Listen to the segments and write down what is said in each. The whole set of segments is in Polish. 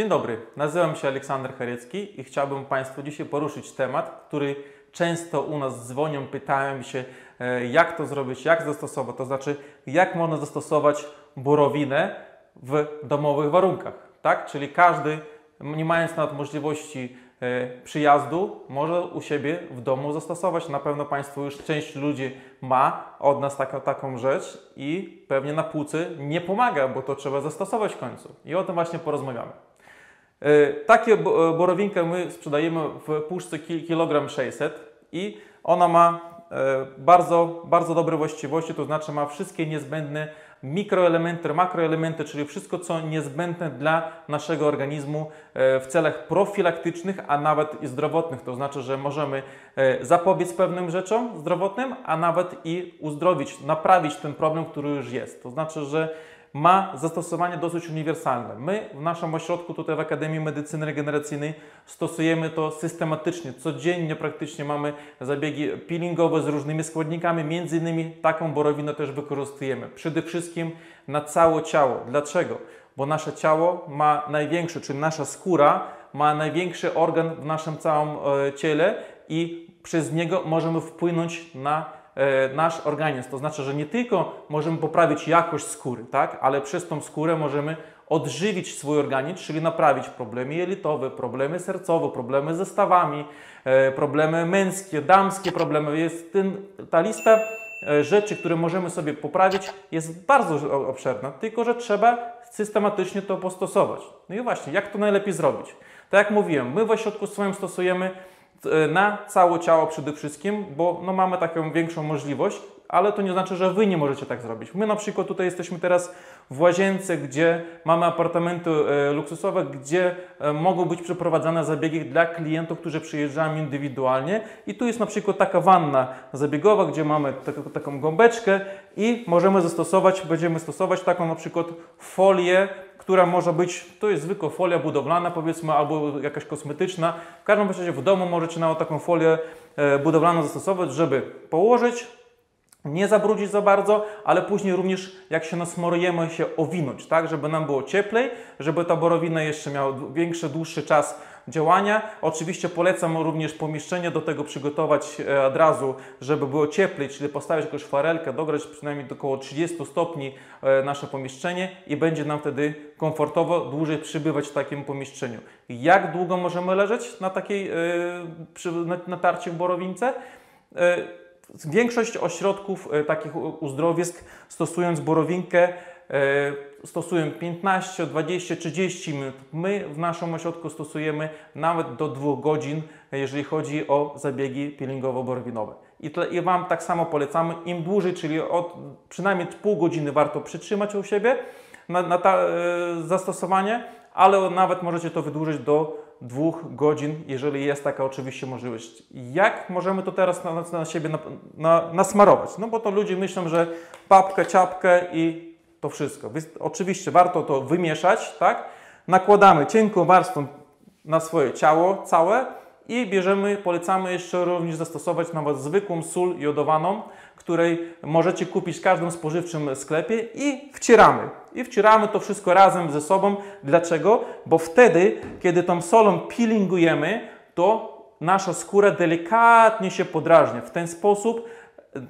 Dzień dobry, nazywam się Aleksander Charecki i chciałbym Państwu dzisiaj poruszyć temat, który często u nas dzwonią, pytają się, e, jak to zrobić, jak zastosować, to znaczy, jak można zastosować borowinę w domowych warunkach, tak? Czyli każdy, nie mając nawet możliwości e, przyjazdu, może u siebie w domu zastosować. Na pewno Państwo już część ludzi ma od nas taką, taką rzecz i pewnie na płucy nie pomaga, bo to trzeba zastosować w końcu. I o tym właśnie porozmawiamy. E, takie bo- borowinkę my sprzedajemy w puszce ki- kilogram 600 i ona ma e, bardzo, bardzo dobre właściwości, to znaczy ma wszystkie niezbędne mikroelementy, makroelementy, czyli wszystko, co niezbędne dla naszego organizmu e, w celach profilaktycznych, a nawet i zdrowotnych. To znaczy, że możemy e, zapobiec pewnym rzeczom zdrowotnym, a nawet i uzdrowić, naprawić ten problem, który już jest. To znaczy, że ma zastosowanie dosyć uniwersalne. My w naszym ośrodku tutaj w Akademii Medycyny Regeneracyjnej stosujemy to systematycznie. Codziennie praktycznie mamy zabiegi peelingowe z różnymi składnikami, między innymi taką borowinę też wykorzystujemy. Przede wszystkim na całe ciało. Dlaczego? Bo nasze ciało ma największy, czyli nasza skóra ma największy organ w naszym całym e, ciele i przez niego możemy wpłynąć na nasz organizm. To znaczy, że nie tylko możemy poprawić jakość skóry, tak, ale przez tą skórę możemy odżywić swój organizm, czyli naprawić problemy jelitowe, problemy sercowe, problemy ze stawami, e, problemy męskie, damskie problemy. Jest ten, ta lista e, rzeczy, które możemy sobie poprawić, jest bardzo obszerna, tylko że trzeba systematycznie to postosować. No i właśnie, jak to najlepiej zrobić? Tak jak mówiłem, my w ośrodku swoim stosujemy e, na całe ciało przede wszystkim, bo no, mamy taką większą możliwość, ale to nie znaczy, że Wy nie możecie tak zrobić. My na przykład tutaj jesteśmy teraz w łazience, gdzie mamy apartamenty e, luksusowe, gdzie e, mogą być przeprowadzane zabiegi dla klientów, którzy przyjeżdżają indywidualnie i tu jest na przykład taka wanna zabiegowa, gdzie mamy taką, taką gąbeczkę i możemy zastosować, będziemy stosować taką na przykład folię, która może być, to jest zwykła folia budowlana powiedzmy, albo jakaś kosmetyczna. W każdym razie w domu możecie nawet taką folię e, budowlaną zastosować, żeby położyć, nie zabrudzić za bardzo, ale później również jak się nasmarujemy się owinąć, tak, żeby nam było cieplej, żeby ta borowina jeszcze miała większy, dłuższy czas działania. Oczywiście polecam również pomieszczenie do tego przygotować e, od razu, żeby było cieplej, czyli postawić jakąś farelkę, dograć przynajmniej do około 30 stopni e, nasze pomieszczenie i będzie nam wtedy komfortowo dłużej przybywać w takim pomieszczeniu. Jak długo możemy leżeć na takiej e, przy, na, na tarcie w borowince? Większość ośrodków e, takich uzdrowisk stosując borowinkę e, stosują 15, 20, 30 minut. My w naszym ośrodku stosujemy nawet do 2 godzin, jeżeli chodzi o zabiegi peelingowo-borowinowe. I, I Wam tak samo polecamy, im dłużej, czyli od przynajmniej pół godziny warto przytrzymać u siebie na, na ta, e, zastosowanie, ale nawet możecie to wydłużyć do dwóch godzin, jeżeli jest taka oczywiście możliwość. Jak możemy to teraz na, na siebie na, na, nasmarować? No bo to ludzie myślą, że papkę, ciapkę i to wszystko. Oczywiście warto to wymieszać, tak? Nakładamy cienką warstwą na swoje ciało całe i bierzemy, polecamy jeszcze również zastosować nawet zwykłą sól jodowaną, której możecie kupić w każdym spożywczym sklepie i wcieramy. I wcieramy to wszystko razem ze sobą. Dlaczego? Bo wtedy, kiedy tą solą peelingujemy, to nasza skóra delikatnie się podrażnia. W ten sposób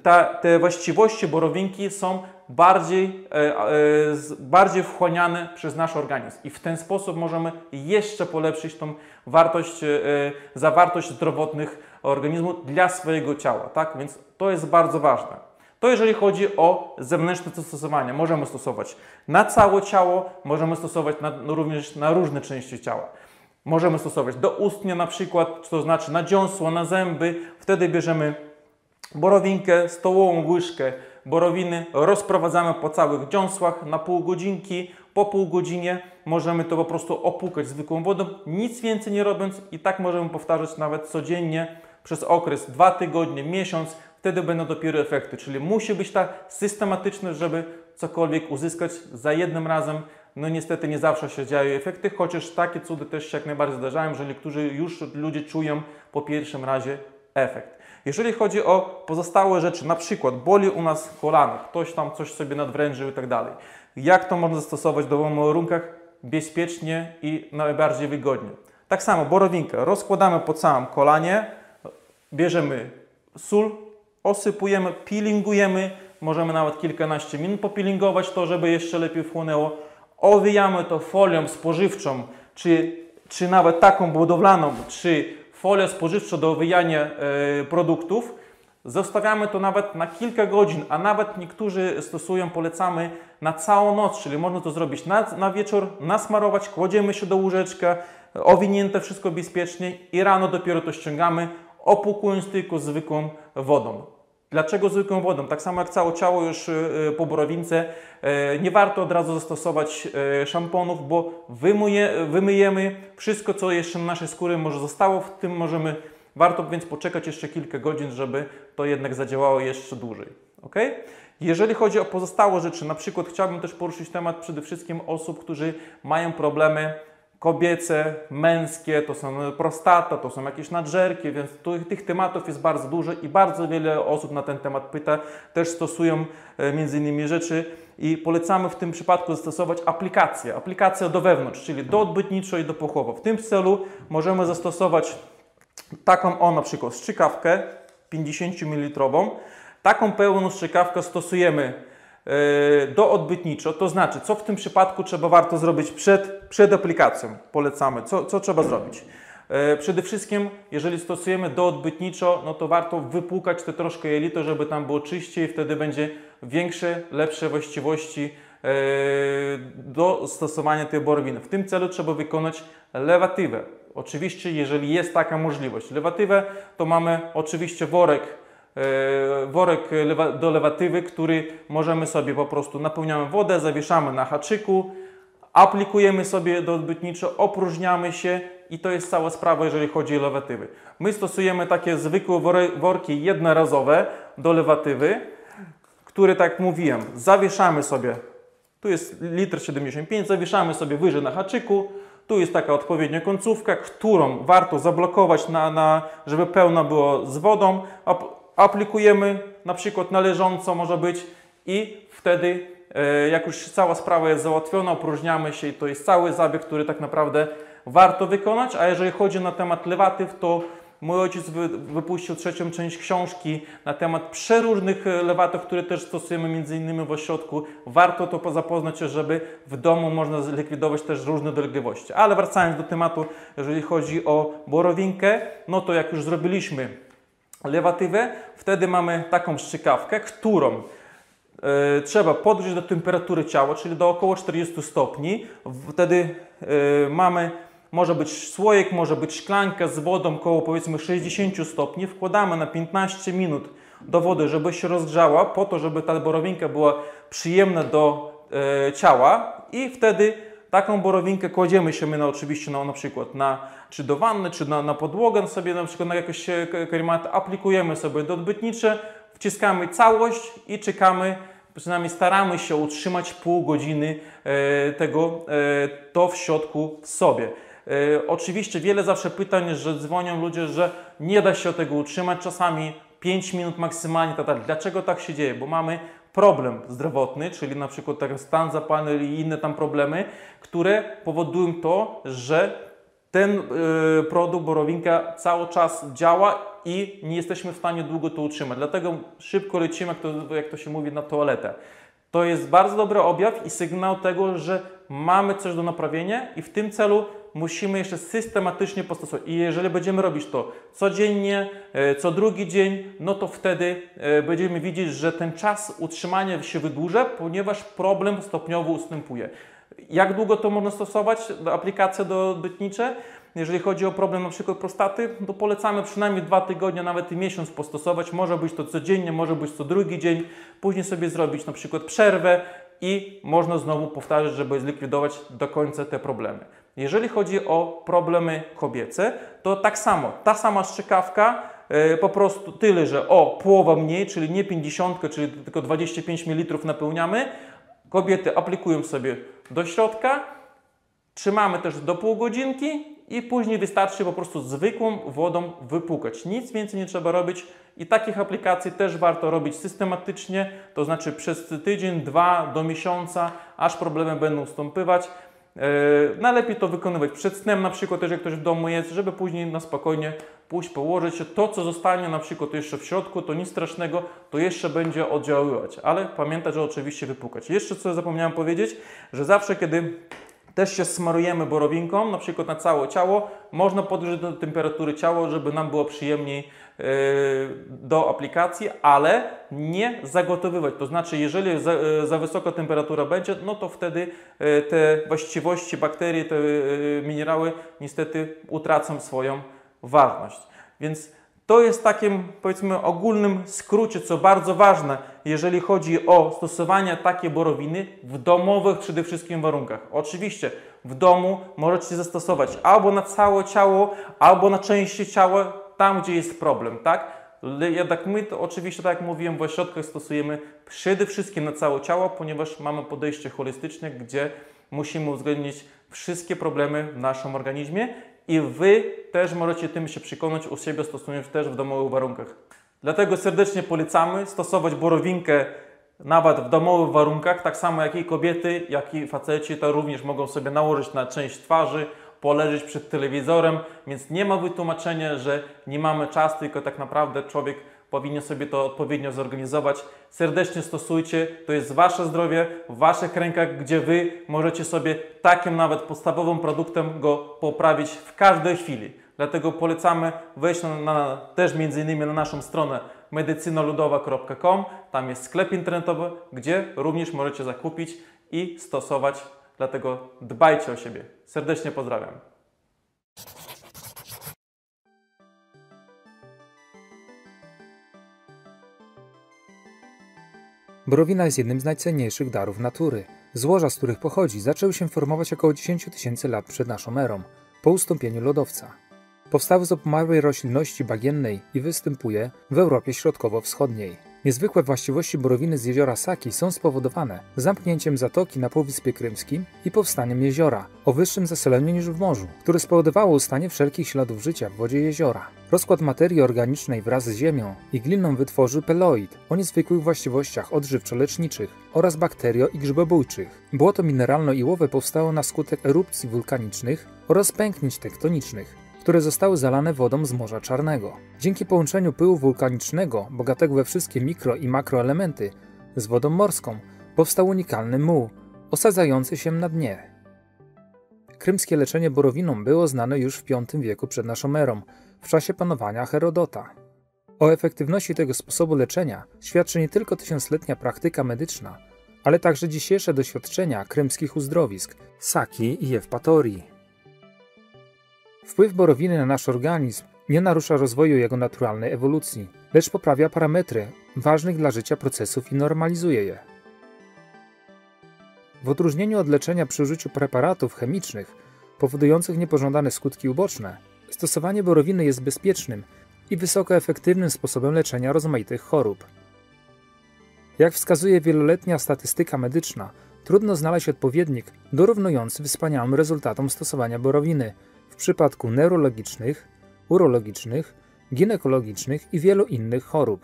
ta, te właściwości borowinki są bardziej, e, e, bardziej wchłaniane przez nasz organizm i w ten sposób możemy jeszcze polepszyć tą wartość, e, zawartość zdrowotnych organizmu dla swojego ciała, tak? Więc to jest bardzo ważne. To jeżeli chodzi o zewnętrzne zastosowanie, możemy stosować na całe ciało, możemy stosować na, no również na różne części ciała. Możemy stosować do ustnia na przykład, to znaczy na dziąsło, na zęby. Wtedy bierzemy borowinkę, stołową łyżkę borowiny, rozprowadzamy po całych dziąsłach na pół godzinki. Po pół godzinie możemy to po prostu opłukać zwykłą wodą, nic więcej nie robiąc i tak możemy powtarzać nawet codziennie przez okres dwa tygodnie, miesiąc. Wtedy będą dopiero efekty, czyli musi być tak systematyczne, żeby cokolwiek uzyskać za jednym razem. No niestety nie zawsze się dzieją efekty, chociaż takie cudy też się jak najbardziej zdarzają, że niektórzy już ludzie czują po pierwszym razie efekt. Jeżeli chodzi o pozostałe rzeczy, na przykład boli u nas kolano, ktoś tam coś sobie nadwrężył i tak dalej. Jak to można zastosować w domowych warunkach? bezpiecznie i najbardziej wygodnie. Tak samo borowinkę rozkładamy po całym kolanie, bierzemy sól, osypujemy, peelingujemy, możemy nawet kilkanaście minut popilingować to, żeby jeszcze lepiej wchłonęło. Owijamy to folią spożywczą, czy, czy nawet taką budowlaną, czy folię spożywczą do owijania e, produktów. Zostawiamy to nawet na kilka godzin, a nawet niektórzy stosują, polecamy na całą noc, czyli można to zrobić na, na wieczór, nasmarować, kładziemy się do łóżeczka, owinięte wszystko bezpiecznie i rano dopiero to ściągamy, opłukując tylko zwykłą wodą. Dlaczego zwykłą wodą? Tak samo jak całe ciało już e, po borowince, e, nie warto od razu zastosować szamponów, bo wymyje, wymyjemy wszystko, co jeszcze na naszej skóry może zostało, w tym możemy, warto więc poczekać jeszcze kilka godzin, żeby to jednak zadziałało jeszcze dłużej. ok? Jeżeli chodzi o pozostałe rzeczy, na przykład chciałbym też poruszyć temat przede wszystkim osób, którzy mają problemy kobiece, męskie, to są prostata, to są jakieś nadżerki, więc tu, tych tematów jest bardzo dużo i bardzo wiele osób na ten temat pyta, też stosują e, między innymi rzeczy i polecamy w tym przypadku zastosować aplikację, aplikację do wewnątrz, czyli do odbytniczo i do pochłowu. W tym celu możemy zastosować taką o na przykład strzykawkę 50 ml, taką pełną strzykawkę stosujemy E, do odbytniczo, to znaczy, co w tym przypadku trzeba warto zrobić przed, przed aplikacją, polecamy, co, co trzeba zrobić. E, przede wszystkim, jeżeli stosujemy do odbytniczo, no to warto wypłukać te troszkę jelito, żeby tam było czyściej, wtedy będzie większe, lepsze właściwości e, do stosowania tej borowiny. W tym celu trzeba wykonać lewatywę. Oczywiście, jeżeli jest taka możliwość. Lewatywę to mamy oczywiście worek E, worek do lewatywy, który możemy sobie po prostu napełniamy wodę, zawieszamy na haczyku, aplikujemy sobie do odbytniczo, opróżniamy się i to jest cała sprawa, jeżeli chodzi o lewatywy. My stosujemy takie zwykłe worki jednorazowe do lewatywy, które, tak mówiłem, zawieszamy sobie, tu jest litr 75, zawieszamy sobie wyżej na haczyku, tu jest taka odpowiednia końcówka, którą warto zablokować, na, na, żeby pełna było z wodą, aplikujemy na przykład należąco może być i wtedy e, jak już cała sprawa jest załatwiona, opróżniamy się i to jest cały zabieg, który tak naprawdę warto wykonać, a jeżeli chodzi na temat lewatyw, to mój ojciec wypuścił trzecią część książki na temat przeróżnych e, lewatyw, które też stosujemy między innymi w ośrodku. Warto to zapoznać się, żeby w domu można zlikwidować też różne dolegliwości. Ale wracając do tematu, jeżeli chodzi o borowinkę, no to jak już zrobiliśmy lewatywę, wtedy mamy taką strzykawkę, którą e, trzeba podgrzeć do temperatury ciała, czyli do około 40 stopni. Wtedy e, mamy, może być słoik, może być szklanka z wodą około powiedzmy 60 stopni. Wkładamy na 15 minut do wody, żeby się rozgrzała, po to, żeby ta borowinka była przyjemna do e, ciała i wtedy taką borowinkę kładziemy się my na, oczywiście na, na przykład na, czy do wanny, czy na, na podłogę sobie na przykład na jakieś karimatę, aplikujemy sobie do odbytnicze, wciskamy całość i czekamy, przynajmniej staramy się utrzymać pół godziny e, tego, e, to w środku w sobie. E, oczywiście wiele zawsze pytań, że dzwonią ludzie, że nie da się tego utrzymać, czasami 5 minut maksymalnie. Tak, tak. Dlaczego tak się dzieje? Bo mamy problem zdrowotny, czyli na przykład taki stan zapalny i inne tam problemy, które powodują to, że ten y, produkt borowinka cały czas działa i nie jesteśmy w stanie długo to utrzymać. Dlatego szybko lecimy, jak to, jak to się mówi, na toaletę. To jest bardzo dobry objaw i sygnał tego, że mamy coś do naprawienia i w tym celu musimy jeszcze systematycznie postosować. I jeżeli będziemy robić to codziennie, e, co drugi dzień, no to wtedy e, będziemy widzieć, że ten czas utrzymania się wydłuża, ponieważ problem stopniowo ustępuje. Jak długo to można stosować, aplikacje dobytnicze? Jeżeli chodzi o problem na przykład prostaty, to polecamy przynajmniej dwa tygodnie, nawet i miesiąc postosować. Może być to codziennie, może być to drugi dzień. Później sobie zrobić na przykład przerwę i można znowu powtarzać, żeby zlikwidować do końca te problemy. Jeżeli chodzi o problemy kobiece, to tak samo, ta sama strzykawka, yy, po prostu tyle, że o połowa mniej, czyli nie 50, czyli tylko 25 ml napełniamy. Kobiety aplikują sobie do środka, trzymamy też do pół godzinki i później wystarczy po prostu zwykłą wodą wypłukać. Nic więcej nie trzeba robić i takich aplikacji też warto robić systematycznie, to znaczy przez tydzień, dwa do miesiąca, aż problemy będą ustępować. Najlepiej to wykonywać przed snem, na przykład, jeżeli ktoś w domu jest, żeby później na spokojnie pójść, położyć się. To, co zostanie na przykład jeszcze w środku, to nic strasznego, to jeszcze będzie oddziaływać, ale pamiętaj, że oczywiście wypukać. Jeszcze co zapomniałem powiedzieć, że zawsze, kiedy też się smarujemy borowinką, na przykład na całe ciało. Można podgrzeć do temperatury ciała, żeby nam było przyjemniej yy, do aplikacji, ale nie zagotowywać. To znaczy, jeżeli za, yy, za, wysoka temperatura będzie, no to wtedy yy, te właściwości bakterii, te minerały niestety utracą swoją ważność. Więc to jest takim, powiedzmy, ogólnym skrócie, co bardzo ważne, jeżeli chodzi o stosowanie takiej borowiny w domowych przede wszystkim warunkach. Oczywiście w domu możecie zastosować albo na całe ciało, albo na części ciała, tam gdzie jest problem, tak? Jednak my to oczywiście, tak jak mówiłem, w ośrodkach stosujemy przede wszystkim na całe ciało, ponieważ mamy podejście holistyczne, gdzie musimy uwzględnić wszystkie problemy w naszym organizmie i Wy też możecie tym się przekonać u siebie, stosując też w domowych warunkach. Dlatego serdecznie polecamy stosować borowinkę nawet w domowych warunkach, tak samo jak i kobiety, jak i faceci to również mogą sobie nałożyć na część twarzy, poleżeć przed telewizorem, więc nie ma wytłumaczenia, że nie mamy czasu, tylko tak naprawdę człowiek powinien sobie to odpowiednio zorganizować. Serdecznie stosujcie, to jest Wasze zdrowie, w Waszych rękach, gdzie Wy możecie sobie takim nawet podstawowym produktem go poprawić w każdej chwili. Dlatego polecamy wejść na, na, też między innymi na naszą stronę medycynaludowa.com. Tam jest sklep internetowy, gdzie również możecie zakupić i stosować. Dlatego dbajcie o siebie. Serdecznie pozdrawiam. Borowina jest jednym z najcenniejszych darów natury. Złoża, z których pochodzi, zaczęły się formować około 10 tysięcy lat przed naszą erą, po ustąpieniu lodowca. Powstały z opomarłej roślinności bagiennej i występuje w Europie Środkowo-Wschodniej. Niezwykłe właściwości borowiny z jeziora Saki są spowodowane zamknięciem zatoki na Półwyspie Krymskim i powstaniem jeziora o wyższym zasoleniu niż w morzu, które spowodowało ustanie wszelkich śladów życia w wodzie jeziora. Rozkład materii organicznej wraz z ziemią i gliną wytworzył peloid o niezwykłych właściwościach odżywczo-leczniczych oraz bakterio- i grzybobójczych. Błoto mineralno-iłowe powstało na skutek erupcji wulkanicznych oraz pęknięć tektonicznych które zostały zalane wodą z Morza Czarnego. Dzięki połączeniu pyłu wulkanicznego, bogatego we wszystkie mikro i makroelementy, z wodą morską, powstał unikalny muł, osadzający się na dnie. Krymskie leczenie borowiną było znane już w V wieku przed naszą erą, w czasie panowania Herodota. O efektywności tego sposobu leczenia świadczy nie tylko tysiącletnia praktyka medyczna, ale także dzisiejsze doświadczenia krymskich uzdrowisk, Saki i Ewpatorii. Wpływ borowiny na nasz organizm nie narusza rozwoju jego naturalnej ewolucji, lecz poprawia parametry ważnych dla życia procesów i normalizuje je. W odróżnieniu od leczenia przy użyciu preparatów chemicznych powodujących niepożądane skutki uboczne, stosowanie borowiny jest bezpiecznym i wysoko efektywnym sposobem leczenia rozmaitych chorób. Jak wskazuje wieloletnia statystyka medyczna, trudno znaleźć odpowiednik dorównujący wspaniałym rezultatom stosowania borowiny – przypadku neurologicznych, urologicznych, ginekologicznych i wielu innych chorób.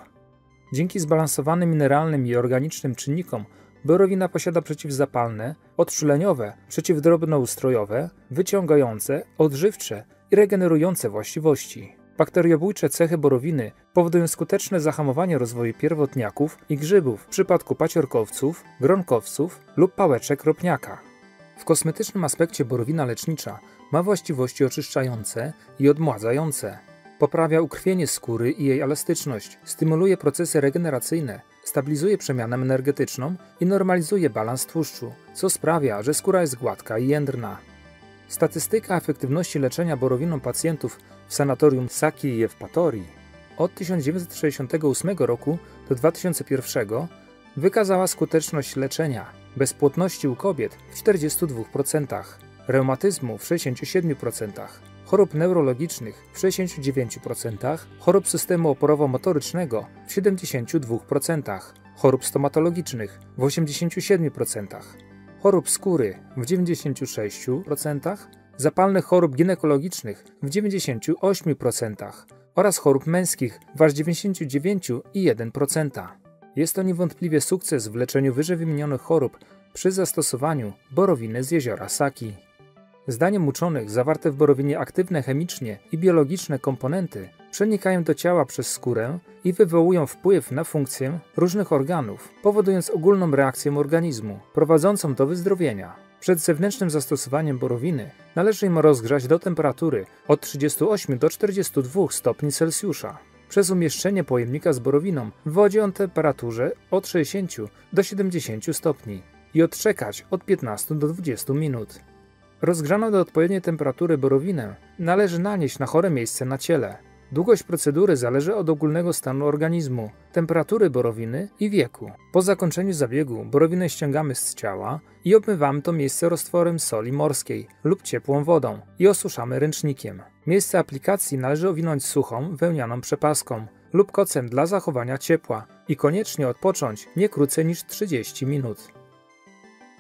Dzięki zbalansowanym mineralnym i organicznym czynnikom borowina posiada przeciwzapalne, odczuleniowe, przeciwdrobnoustrojowe, wyciągające, odżywcze i regenerujące właściwości. Bakteriobójcze cechy borowiny powodują skuteczne zahamowanie rozwoju pierwotniaków i grzybów w przypadku paciorkowców, gronkowców lub pałeczek ropniaka. W kosmetycznym aspekcie borowina lecznicza ma właściwości oczyszczające i odmładzające. Poprawia ukrwienie skóry i jej elastyczność, stymuluje procesy regeneracyjne, stabilizuje przemianę energetyczną i normalizuje balans tłuszczu, co sprawia, że skóra jest gładka i jędrna. Statystyka efektywności leczenia borowiną pacjentów w sanatorium Saki i Ewpatorii od 1968 roku do 2001 wykazała skuteczność leczenia bezpłodności u kobiet w 42%, reumatyzmu w 67%, chorób neurologicznych w 69%, chorób systemu oporowo-motorycznego w 72%, chorób stomatologicznych w 87%, chorób skóry w 96%, zapalnych chorób ginekologicznych w 98% oraz chorób męskich w aż 99,1%. Jest to niewątpliwie sukces w leczeniu wyżej wymienionych chorób przy zastosowaniu borowiny z jeziora Saki. Zdaniem uczonych, zawarte w borowinie aktywne chemicznie i biologiczne komponenty przenikają do ciała przez skórę i wywołują wpływ na funkcję różnych organów, powodując ogólną reakcję organizmu, prowadzącą do wyzdrowienia. Przed zewnętrznym zastosowaniem borowiny należy ją rozgrzać do temperatury od 38 do 42 stopni Celsjusza. Przez umieszczenie pojemnika z borowiną w wodzie o temperaturze od 60 do 70 stopni i odczekać od 15 do 20 minut. Rozgrzaną do odpowiedniej temperatury borowinę należy nanieść na chore miejsce na ciele. Długość procedury zależy od ogólnego stanu organizmu, temperatury borowiny i wieku. Po zakończeniu zabiegu borowinę ściągamy z ciała i obmywamy to miejsce roztworem soli morskiej lub ciepłą wodą i osuszamy ręcznikiem. Miejsce aplikacji należy owinąć suchą, wełnianą przepaską lub kocem dla zachowania ciepła i koniecznie odpocząć nie krócej niż 30 minut.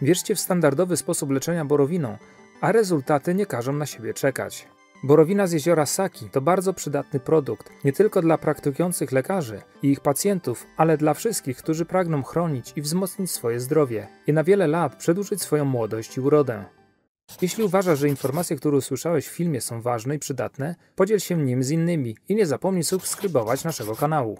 Wierzcie w standardowy sposób leczenia borowiną, a rezultaty nie każą na siebie czekać. Borowina z jeziora Saki to bardzo przydatny produkt nie tylko dla praktykujących lekarzy i ich pacjentów, ale dla wszystkich, którzy pragną chronić i wzmocnić swoje zdrowie i na wiele lat przedłużyć swoją młodość i urodę. Jeśli uważasz, że informacje, które usłyszałeś w filmie są ważne i przydatne, podziel się nim z innymi i nie zapomnij subskrybować naszego kanału.